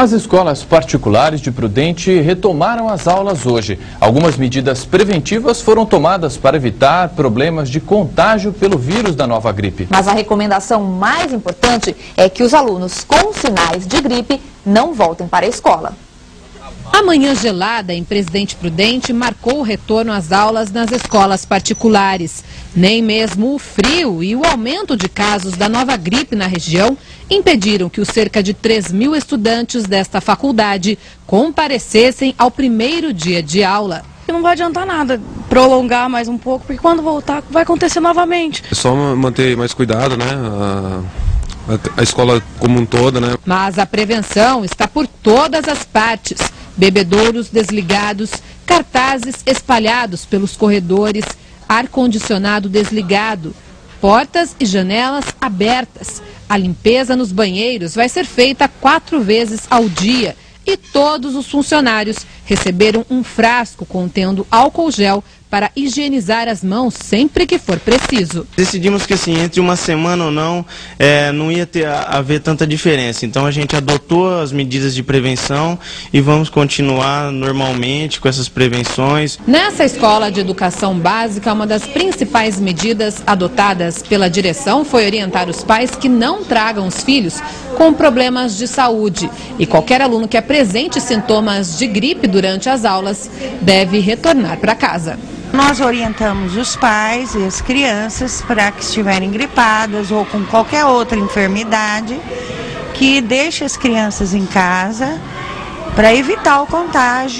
As escolas particulares de Prudente retomaram as aulas hoje. Algumas medidas preventivas foram tomadas para evitar problemas de contágio pelo vírus da nova gripe. Mas a recomendação mais importante é que os alunos com sinais de gripe não voltem para a escola. A manhã gelada em Presidente Prudente marcou o retorno às aulas nas escolas particulares. Nem mesmo o frio e o aumento de casos da nova gripe na região impediram que os cerca de 3 mil estudantes desta faculdade comparecessem ao primeiro dia de aula. Não vai adiantar nada prolongar mais um pouco, porque quando voltar vai acontecer novamente. É só manter mais cuidado, né? A, a escola como um todo, né? Mas a prevenção está por todas as partes bebedouros desligados, cartazes espalhados pelos corredores, ar-condicionado desligado, portas e janelas abertas. A limpeza nos banheiros vai ser feita quatro vezes ao dia e todos os funcionários receberam um frasco contendo álcool gel para higienizar as mãos sempre que for preciso. Decidimos que assim, entre uma semana ou não, é, não ia ter haver tanta diferença. Então a gente adotou as medidas de prevenção e vamos continuar normalmente com essas prevenções. Nessa escola de educação básica, uma das principais medidas adotadas pela direção foi orientar os pais que não tragam os filhos com problemas de saúde. E qualquer aluno que apresente sintomas de gripe durante as aulas deve retornar para casa. Nós orientamos os pais e as crianças para que estiverem gripadas ou com qualquer outra enfermidade, que deixe as crianças em casa para evitar o contágio.